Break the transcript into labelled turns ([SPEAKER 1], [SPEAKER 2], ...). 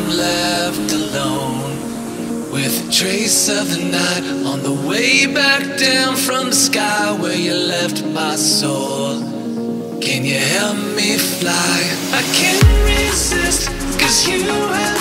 [SPEAKER 1] I'm left alone with a trace of the night on the way back down from the sky where you left my soul. Can you help me fly? I can't resist, cause you have.